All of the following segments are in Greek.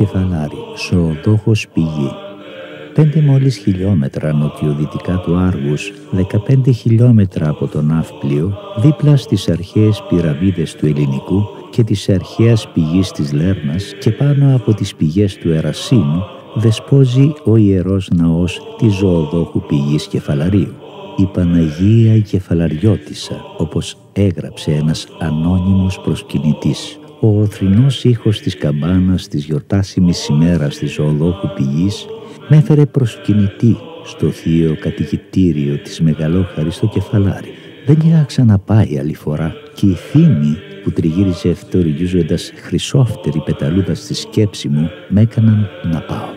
Κεφαλάρι, ζωοδόχος πηγή. Πέντε μόλις χιλιόμετρα νοτιοδυτικά του Άργους, 15 χιλιόμετρα από τον Ναύπλιο, δίπλα στις αρχαίες πυραμίδες του Ελληνικού και της αρχαίας πηγής της Λέρνας και πάνω από τις πηγές του Ερασίνου, δεσπόζει ο Ιερός Ναός της ζωοδόχου πηγής Κεφαλαρίου. Η Παναγία Κεφαλαριώτισσα, όπως έγραψε ένας ανώνυμος προσκυνητής. Ο οθρινός ήχος της καμπάνας της γιορτάσιμης ημέρας της ζωοδόχου πηγής με έφερε προσκυνητή στο θείο κατοικητήριο της μεγαλόχαρης στο κεφαλάρι. Δεν είχα ξαναπάει άλλη φορά και η θύμη που τριγύριζε ευθοριζόντας χρυσόφτερη πεταλούδα στη σκέψη μου με έκαναν να πάω.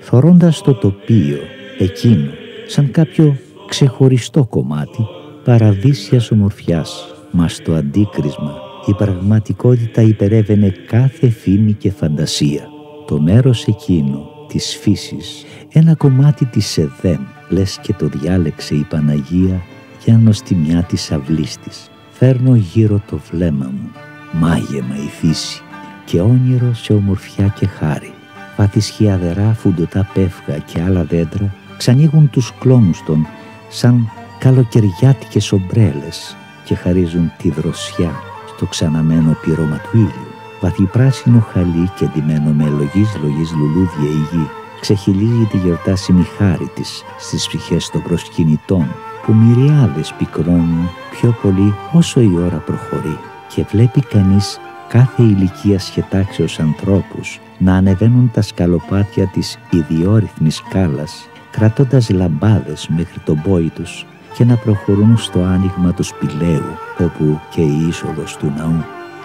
Θωρώντας το τοπίο εκείνο σαν κάποιο ξεχωριστό κομμάτι παραδείσιας ομορφιάς, μας στο αντίκρισμα η πραγματικότητα υπερεύαινε κάθε φήμη και φαντασία. Το μέρος εκείνο της φύσης, ένα κομμάτι της Εδέμ, λες και το διάλεξε η Παναγία για νοστιμιά της αυλής της. Φέρνω γύρω το βλέμμα μου, μάγεμα η φύση και όνειρο σε ομορφιά και χάρη. Πατησχιαδερά φουντοτά πεύγα και άλλα δέντρα ξανοίγουν τους κλόνους των σαν καλοκαιριάτικες ομπρέλες και χαρίζουν τη δροσιά στο ξαναμένο πυρώμα του ήλιου. Βαθυπράσινο χαλί και ντυμένο με λογής λογής λουλούδια η γη ξεχυλίζει τη γιορτάσιμη χάρη της στις ψυχές των προσκυνητών που μυριάδες πικρώνουν πιο πολύ όσο η ώρα προχωρεί και βλέπει κανείς κάθε ηλικία σχετάξεως ανθρώπους να ανεβαίνουν τα σκαλοπάτια της ιδιόρυθμης σκάλας κρατώντας λαμπάδες μέχρι τον πόη τους και να προχωρούν στο άνοιγμα του σπηλαίου όπου και η είσοδος του ναού.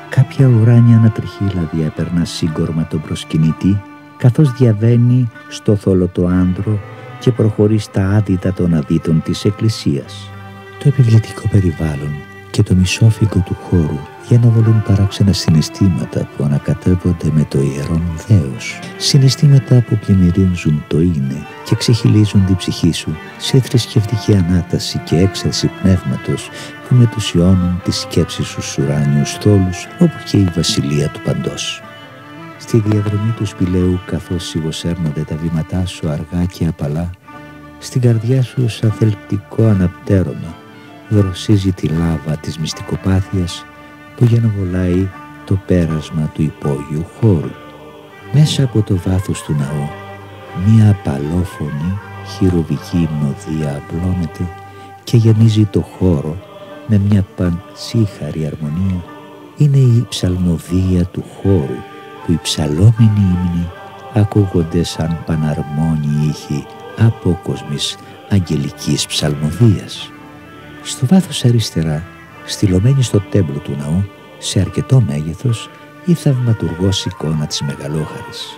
Κάποια ουράνια ανατριχύλα διαπερνά σύγκορμα τον προσκυνητή καθώς διαβαίνει στο θόλωτο άνδρο και προχωρεί στα άδυτα των αδίτων της εκκλησίας. Το επιβλητικό περιβάλλον και το μισόφυγκο του χώρου για να βολούν παράξενα συναισθήματα που ανακατεύονται με το ιερόν δέος. Συναισθήματα που πλημμυρίζουν το είναι και ξεχυλίζουν την ψυχή σου σε θρησκευτική ανάταση και έξαρση πνεύματος που μετουσιώνουν τη σκέψη σου στους ουράνιους θόλους όπου και η βασιλεία του παντός. Στη διαδρομή του σπηλαίου καθώς σιγοσέρνονται τα βήματά σου αργά και απαλά στην καρδιά σου σαν θελπτικό αναπτέρωμα δροσίζει τη λάβα της μυστικοπάθειας που γενοβολάει το πέρασμα του υπόγειου χώρου. Μέσα από το βάθος του ναού μία απαλόφωνη χειροβική υμνοδία απλώνεται και γεμίζει το χώρο με μια πανσύχαρη αρμονία. Είναι η ψαλμοδία του χώρου που οι ψαλόμενοι ύμνοι ακούγονται σαν παναρμόνιοι ήχοι από κόσμης αγγελικής ψαλμοδίας. Στο βάθος αριστερά στυλωμένη στο τέμπλο του ναού σε αρκετό μέγεθος η θαυματουργός εικόνα της Μεγαλόχαρης.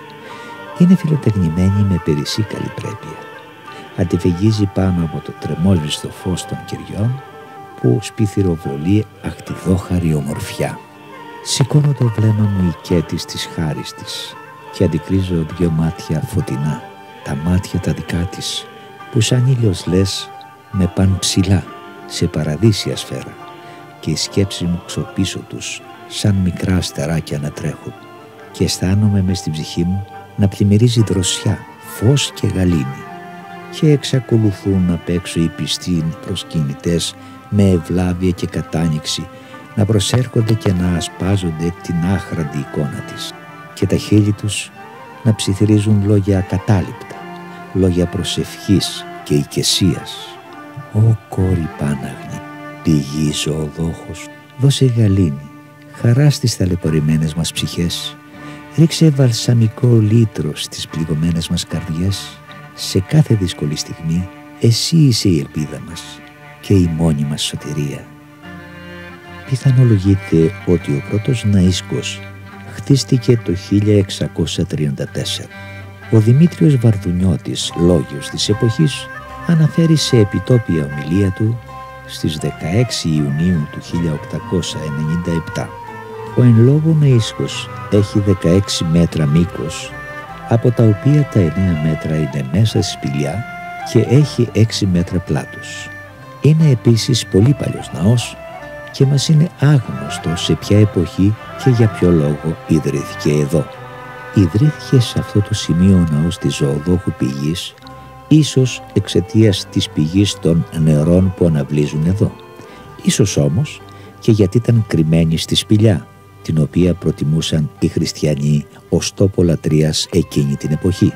Είναι φιλοτεχνημένη με περισσή καλλιπρέπεια. Αντιφεγγίζει πάνω από το τρεμόλιστο φως των κυριών που σπιθυροβολεί αχτιδόχαρη ομορφιά. Σηκώνω το βλέμμα μου οικέτης της χάρης της και αντικρίζω δυο μάτια φωτεινά, τα μάτια τα δικά της, που σαν ήλιος λες με παν ψηλά σε παραδείσια σφαίρα και η σκέψη μου ξοπίσω τους σαν μικρά αστεράκια να τρέχουν. Και αισθάνομαι μες στην ψυχή μου να πλημμυρίζει δροσιά, φως και γαλήνη. Και εξακολουθούν απ' έξω οι πιστοί προσκυνητές με ευλάβεια και κατάνοιξη να προσέρχονται και να ασπάζονται την άχραντη εικόνα της. Και τα χείλη τους να ψιθυρίζουν λόγια ακατάληπτα, λόγια προσευχής και οικεσίας. Ω κόρη Πάναγνη, πηγή ζωοδόχος, δώσε γαλήνη, χαρά στις ταλαιπωρημένες μας ψυχές, ρίξε βαλσαμικό λίτρο στις πληγωμένες μας καρδιές, σε κάθε δύσκολη στιγμή εσύ είσαι η ελπίδα μας και η μόνη μας σωτηρία. Πιθανολογείται ότι ο πρώτος ναΐσκος χτίστηκε το 1634. Ο Δημήτριος Βαρδουνιώτης, λόγιος της εποχής, αναφέρει σε επιτόπια ομιλία του στις 16 Ιουνίου του 1897. Ο εν λόγω ναΐσκος έχει 16 μέτρα μήκος, από τα οποία τα 9 μέτρα είναι μέσα στη σπηλιά και έχει 6 μέτρα πλάτος. Είναι επίσης πολύ παλιός ναός και μας είναι άγνωστο σε ποια εποχή και για ποιο λόγο ιδρύθηκε εδώ. ιδρύθηκε σε αυτό το σημείο ο ναός της ζωοδόχου πηγής ίσως εξαιτίας της πηγής των νερών που αναβλύζουν εδώ. Ίσως όμως και γιατί ήταν κρυμμένη στη σπηλιά, την οποία προτιμούσαν οι χριστιανοί ως τόπο λατρείας εκείνη την εποχή.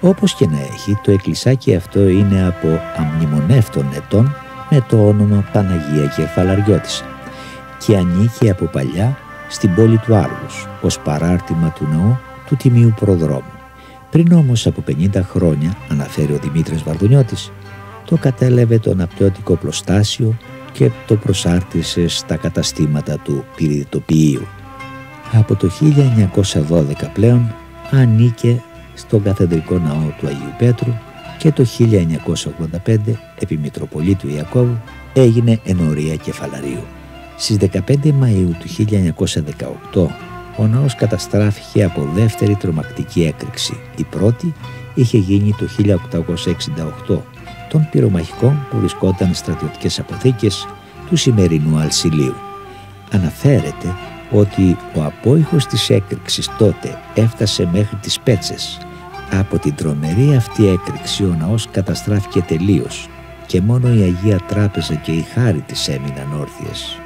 Όπως και να έχει, το εκκλησάκι αυτό είναι από αμνημονεύτων ετών με το όνομα Παναγία Κεφαλαριώτησα και ανήκει από παλιά στην πόλη του Άργους ως παράρτημα του ναού του Τιμίου Προδρόμου. Πριν όμως από 50 χρόνια, αναφέρει ο Δημήτρης Βαρδουνιώτης, το κατέλαβε το ναπτιώτικο πλωστάσιο και το προσάρτησε στα καταστήματα του πυρητοποιείου. Από το 1912 πλέον ανήκε στον καθεδρικό ναό του Αγίου Πέτρου και το 1985 επί Μητροπολίτου Ιακώβου έγινε ενορία κεφαλαρίου. Στις 15 Μαΐου του 1918 ο ναός καταστράφηκε από δεύτερη τρομακτική έκρηξη. Η πρώτη είχε γίνει το 1868 των πυρομαχικών που βρισκόταν στρατιωτικές αποθήκες του σημερινού Αλσιλίου. Αναφέρεται ότι ο απόϊχος της έκρηξης τότε έφτασε μέχρι τις Πέτσες από την τρομερή αυτή έκρηξη ο ναός καταστράφηκε τελείως και μόνο η Αγία Τράπεζα και η χάρη της έμειναν όρθιες.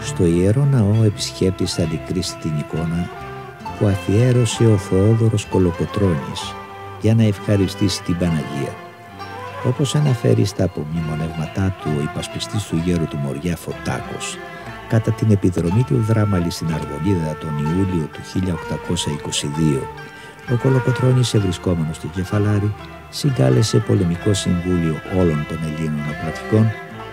Στο Ιερό Ναό ο επισκέπτης θα αντικρίσει την εικόνα που αφιέρωσε ο Θεόδωρος Κολοκοτρώνης για να ευχαριστήσει την Παναγία. Όπως αναφέρει στα απομνημονεύματά του ο υπασπιστής του γέρου του Μοριά Φωτάκος, κατά την επιδρομή του δράμαλη στην Αργολίδα τον Ιούλιο του 1822, ο Κολοκοτρώνης ευρισκόμενος στο Κεφαλάρι συγκάλεσε πολεμικό συμβούλιο όλων των Ελλήνων οπλατικών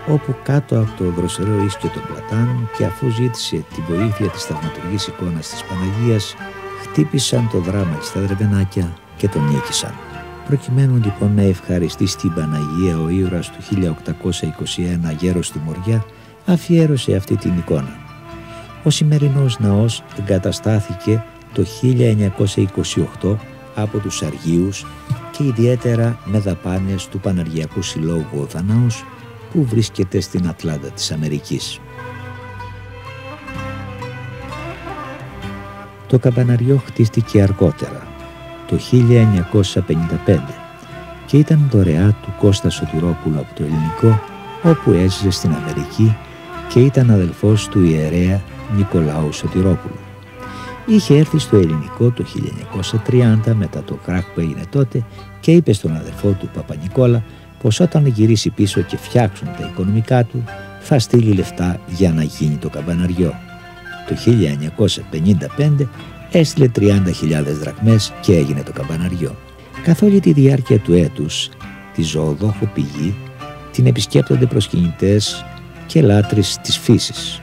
όπου κάτω από το δροσερό ίσκιο των πλατάνων και αφού ζήτησε τη βοήθεια της θαυματουργής εικόνας της Παναγίας χτύπησαν το δράμα στα δρεβενάκια και τον νίκησαν. Προκειμένου λοιπόν να ευχαριστήσει την Παναγία ο ήρωας του 1821 γέρος στη Μοριά αφιέρωσε αυτή την εικόνα. Ο σημερινός ναός εγκαταστάθηκε το 1928 από τους Αργίους και ιδιαίτερα με δαπάνες του Παναργιακού Συλλόγου ο Δαναός που βρίσκεται στην Ατλάντα της Αμερικής. Το καμπαναριό χτίστηκε αργότερα το 1955 και ήταν δωρεά του Κώστα Σωτηρόπουλου από το Ελληνικό όπου έζησε στην Αμερική και ήταν αδελφός του ιερέα Νικολάου Σωτηρόπουλου. Είχε έρθει στο ελληνικό το 1930 μετά το κράκ που έγινε τότε και είπε στον αδελφό του Παπα-Νικόλα πως όταν γυρίσει πίσω και φτιάξουν τα οικονομικά του θα στείλει λεφτά για να γίνει το καμπαναριό. Το 1955 έστειλε 30.000 δραχμές και έγινε το καμπαναριό. Καθ' όλη τη διάρκεια του έτους, τη ζωοδόχο πηγή την επισκέπτονται προσκυνητές και λάτρης της φύσης.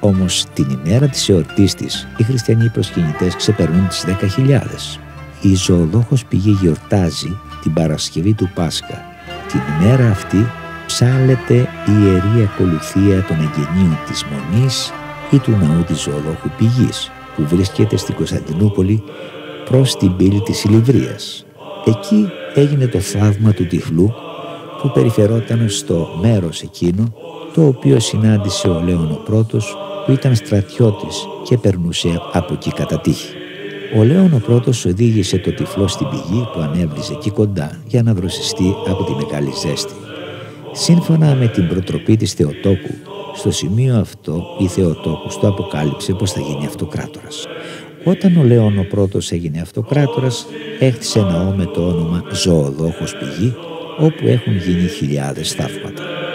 Όμως την ημέρα της εορτής της οι χριστιανοί προσκυνητές ξεπερνούν τις 10.000. Η ζωοδόχος πηγή γιορτάζει την Παρασκευή του Πάσχα. Την ημέρα αυτή ψάλεται η Ιερή Ακολουθία των Εγγενείων της Μονής ή του Ναού της Ζωοδόχου Πηγής που βρίσκεται στην Κωνσταντινούπολη προς την πύλη της Ηλιβρίας. Εκεί έγινε το θαύμα του τυφλού που περιφερόταν στο μέρος εκείνο το οποίο συνάντησε ο Λέων ο πρώτος που ήταν στρατιώτης και περνούσε από εκεί κατά τύχη. Ο Λέων ο πρώτος οδήγησε το τυφλό στην πηγή που ανέβριζε εκεί κοντά για να δροσιστεί από τη μεγάλη ζέστη. Σύμφωνα με την προτροπή της Θεοτόκου, στο σημείο αυτό η Θεοτόκους το αποκάλυψε πως θα γίνει αυτοκράτορας. Όταν ο Λέων ο πρώτος έγινε αυτοκράτορας, έκτισε ναό με το όνομα Ζωοδόχος Πηγή, όπου έχουν γίνει χιλιάδες θαύματα.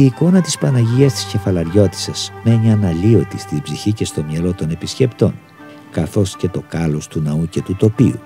Η εικόνα της Παναγίας της Κεφαλαριώτισσας μένει αναλύωτη στην ψυχή και στο μυαλό των επισκεπτών, καθώς και το κάλος του ναού και του τοπίου.